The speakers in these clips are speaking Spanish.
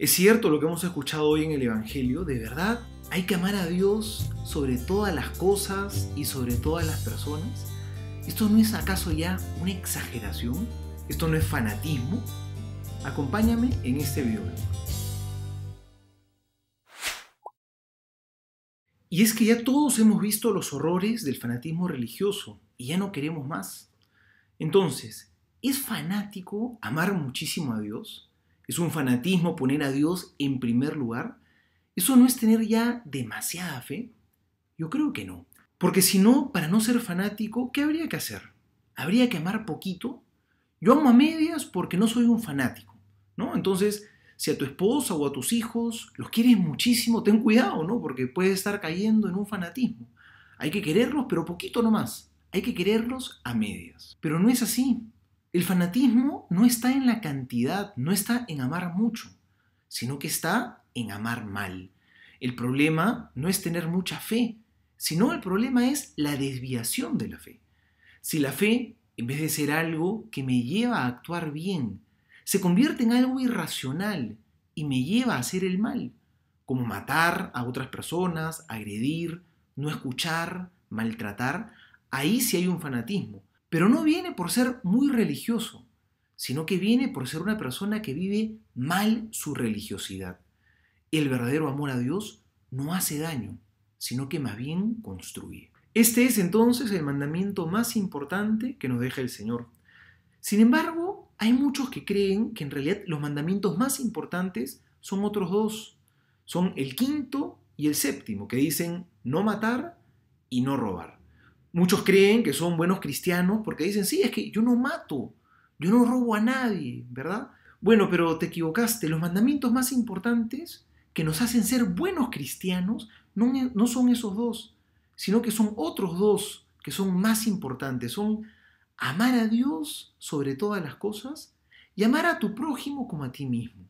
Es cierto lo que hemos escuchado hoy en el Evangelio, de verdad, hay que amar a Dios sobre todas las cosas y sobre todas las personas. ¿Esto no es acaso ya una exageración? ¿Esto no es fanatismo? Acompáñame en este video. Y es que ya todos hemos visto los horrores del fanatismo religioso y ya no queremos más. Entonces, ¿es fanático amar muchísimo a Dios? ¿Es un fanatismo poner a Dios en primer lugar? ¿Eso no es tener ya demasiada fe? Yo creo que no. Porque si no, para no ser fanático, ¿qué habría que hacer? ¿Habría que amar poquito? Yo amo a medias porque no soy un fanático, ¿no? Entonces, si a tu esposa o a tus hijos los quieres muchísimo, ten cuidado, ¿no? Porque puedes estar cayendo en un fanatismo. Hay que quererlos, pero poquito nomás. Hay que quererlos a medias. Pero no es así. El fanatismo no está en la cantidad, no está en amar mucho, sino que está en amar mal. El problema no es tener mucha fe, sino el problema es la desviación de la fe. Si la fe, en vez de ser algo que me lleva a actuar bien, se convierte en algo irracional y me lleva a hacer el mal, como matar a otras personas, agredir, no escuchar, maltratar, ahí sí hay un fanatismo. Pero no viene por ser muy religioso, sino que viene por ser una persona que vive mal su religiosidad. El verdadero amor a Dios no hace daño, sino que más bien construye. Este es entonces el mandamiento más importante que nos deja el Señor. Sin embargo, hay muchos que creen que en realidad los mandamientos más importantes son otros dos. Son el quinto y el séptimo, que dicen no matar y no robar. Muchos creen que son buenos cristianos porque dicen, sí, es que yo no mato, yo no robo a nadie, ¿verdad? Bueno, pero te equivocaste. Los mandamientos más importantes que nos hacen ser buenos cristianos no, no son esos dos, sino que son otros dos que son más importantes. Son amar a Dios sobre todas las cosas y amar a tu prójimo como a ti mismo.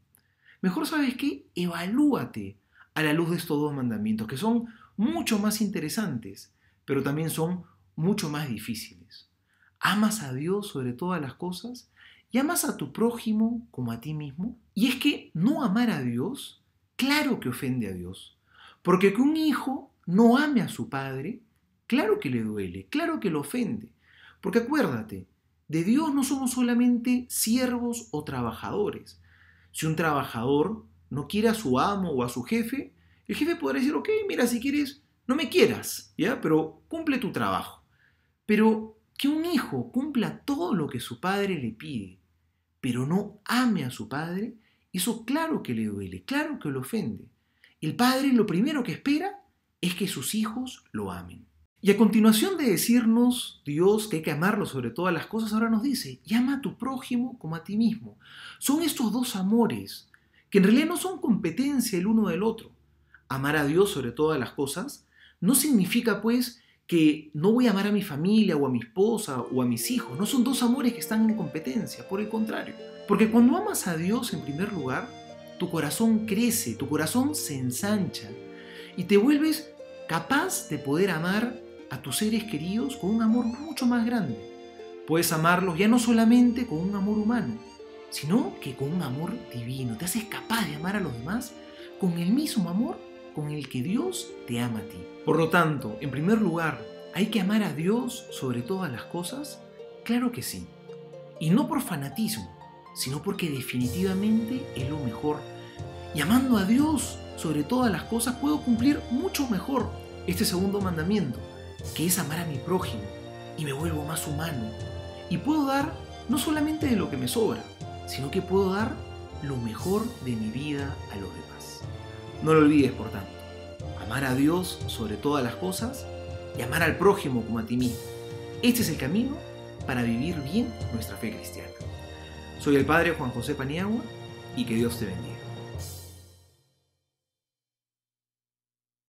Mejor sabes qué, evalúate a la luz de estos dos mandamientos, que son mucho más interesantes, pero también son mucho más difíciles. ¿Amas a Dios sobre todas las cosas? ¿Y amas a tu prójimo como a ti mismo? Y es que no amar a Dios, claro que ofende a Dios. Porque que un hijo no ame a su padre, claro que le duele, claro que lo ofende. Porque acuérdate, de Dios no somos solamente siervos o trabajadores. Si un trabajador no quiere a su amo o a su jefe, el jefe podrá decir, ok, mira, si quieres, no me quieras, ¿ya? Pero cumple tu trabajo. Pero que un hijo cumpla todo lo que su padre le pide, pero no ame a su padre, eso claro que le duele, claro que lo ofende. El padre lo primero que espera es que sus hijos lo amen. Y a continuación de decirnos Dios que hay que amarlo sobre todas las cosas, ahora nos dice, llama a tu prójimo como a ti mismo. Son estos dos amores que en realidad no son competencia el uno del otro. Amar a Dios sobre todas las cosas no significa pues que no voy a amar a mi familia o a mi esposa o a mis hijos. No son dos amores que están en competencia, por el contrario. Porque cuando amas a Dios en primer lugar, tu corazón crece, tu corazón se ensancha y te vuelves capaz de poder amar a tus seres queridos con un amor mucho más grande. Puedes amarlos ya no solamente con un amor humano, sino que con un amor divino. Te haces capaz de amar a los demás con el mismo amor con el que Dios te ama a ti. Por lo tanto, en primer lugar, ¿hay que amar a Dios sobre todas las cosas? Claro que sí. Y no por fanatismo, sino porque definitivamente es lo mejor. Y amando a Dios sobre todas las cosas puedo cumplir mucho mejor este segundo mandamiento, que es amar a mi prójimo, y me vuelvo más humano. Y puedo dar no solamente de lo que me sobra, sino que puedo dar lo mejor de mi vida a los demás. No lo olvides, por tanto, amar a Dios sobre todas las cosas y amar al prójimo como a ti mismo. Este es el camino para vivir bien nuestra fe cristiana. Soy el Padre Juan José Paniagua y que Dios te bendiga.